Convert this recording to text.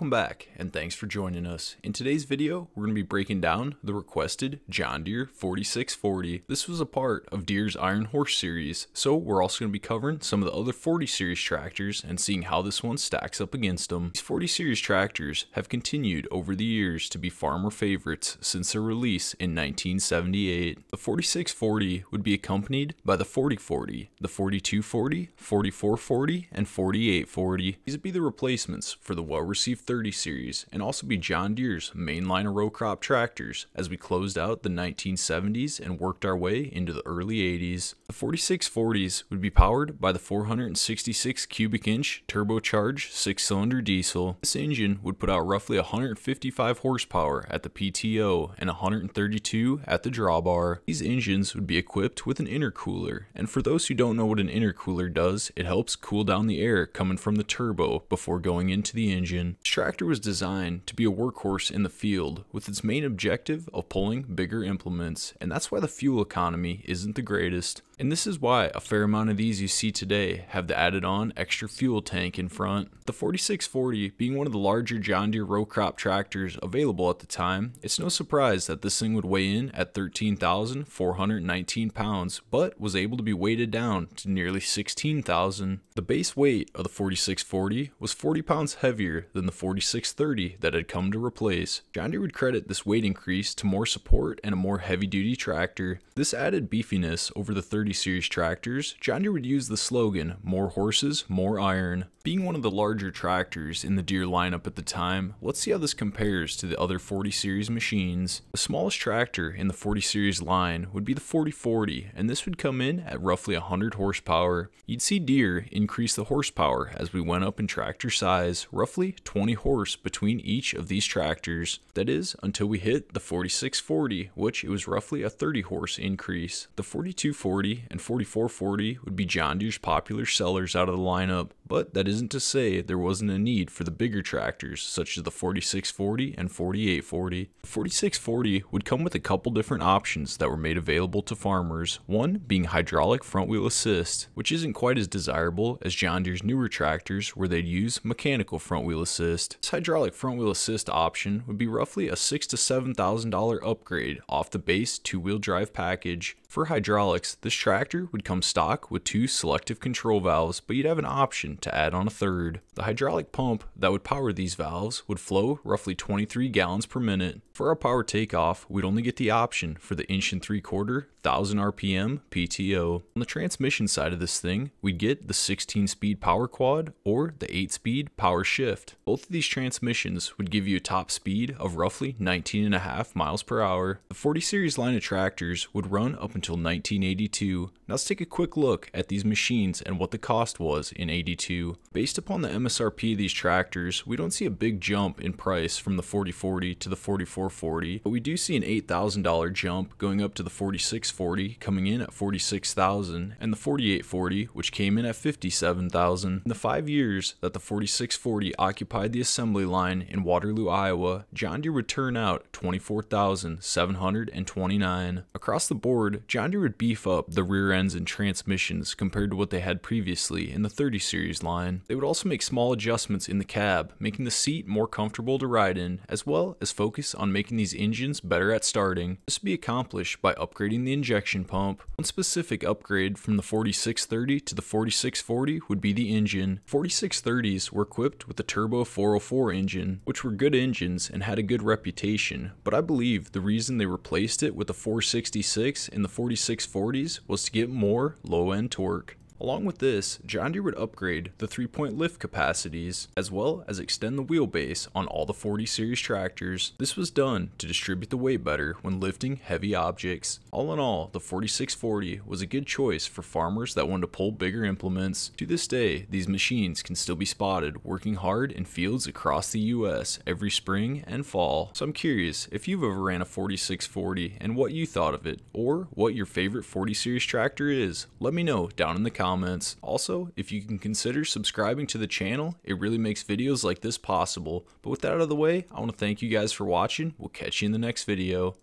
Welcome back, and thanks for joining us. In today's video, we're going to be breaking down the requested John Deere 4640. This was a part of Deere's Iron Horse series, so we're also going to be covering some of the other 40 series tractors and seeing how this one stacks up against them. These 40 series tractors have continued over the years to be farmer favorites since their release in 1978. The 4640 would be accompanied by the 4040, the 4240, 4440, and 4840. These would be the replacements for the well-received 30 series and also be John Deere's mainline row crop tractors as we closed out the 1970s and worked our way into the early 80s. The 4640s would be powered by the 466 cubic inch turbocharged 6 cylinder diesel. This engine would put out roughly 155 horsepower at the PTO and 132 at the drawbar. These engines would be equipped with an intercooler, and for those who don't know what an intercooler does, it helps cool down the air coming from the turbo before going into the engine. Tractor was designed to be a workhorse in the field with its main objective of pulling bigger implements, and that's why the fuel economy isn't the greatest. And this is why a fair amount of these you see today have the added on extra fuel tank in front. The 4640 being one of the larger John Deere row crop tractors available at the time, it's no surprise that this thing would weigh in at 13,419 pounds, but was able to be weighted down to nearly 16,000. The base weight of the 4640 was 40 pounds heavier than the 4630 that had come to replace. John Deere would credit this weight increase to more support and a more heavy duty tractor. This added beefiness over the 30 series tractors, John Deere would use the slogan, more horses, more iron. Being one of the larger tractors in the Deere lineup at the time, let's see how this compares to the other 40 series machines. The smallest tractor in the 40 series line would be the 4040, and this would come in at roughly 100 horsepower. You'd see Deere increase the horsepower as we went up in tractor size, roughly 20 horse between each of these tractors. That is, until we hit the 4640, which it was roughly a 30 horse increase. The 4240 and 4440 would be John Deere's popular sellers out of the lineup, but that isn't to say there wasn't a need for the bigger tractors, such as the 4640 and 4840. The 4640 would come with a couple different options that were made available to farmers, one being hydraulic front wheel assist, which isn't quite as desirable as John Deere's newer tractors where they'd use mechanical front wheel assist. This hydraulic front wheel assist option would be roughly a six to seven thousand dollar upgrade off the base two-wheel drive package. For hydraulics, this tractor would come stock with two selective control valves, but you'd have an option to add on a third. The hydraulic pump that would power these valves would flow roughly 23 gallons per minute. For our power takeoff, we'd only get the option for the inch and three quarter 1000 RPM PTO. On the transmission side of this thing, we'd get the 16 speed power quad or the 8 speed power shift. Both of these transmissions would give you a top speed of roughly 19.5 miles per hour. The 40 series line of tractors would run up until 1982. Now let's take a quick look at these machines and what the cost was in 82. Based upon the MSRP of these tractors, we don't see a big jump in price from the 4040 to the 4440, but we do see an $8,000 jump going up to the 4640 coming in at 46,000 and the 4840 which came in at 57,000. In the 5 years that the 4640 occupied the assembly line in Waterloo, Iowa, John Deere would turn out 24,729. Across the board, John Deere would beef up the rear ends and transmissions compared to what they had previously in the 30 series line. They would also make small adjustments in the cab, making the seat more comfortable to ride in, as well as focus on making these engines better at starting. This would be accomplished by upgrading the injection pump. One specific upgrade from the 4630 to the 4640 would be the engine. 4630s were equipped with the Turbo 404 engine, which were good engines and had a good reputation, but I believe the reason they replaced it with the 466 in the 4640s was to get more low-end torque. Along with this, John Deere would upgrade the three-point lift capacities, as well as extend the wheelbase on all the 40 series tractors. This was done to distribute the weight better when lifting heavy objects. All in all, the 4640 was a good choice for farmers that wanted to pull bigger implements. To this day, these machines can still be spotted working hard in fields across the US every spring and fall. So I'm curious if you've ever ran a 4640 and what you thought of it, or what your favorite 40 series tractor is. Let me know down in the comments comments. Also, if you can consider subscribing to the channel, it really makes videos like this possible. But with that out of the way, I want to thank you guys for watching. We'll catch you in the next video.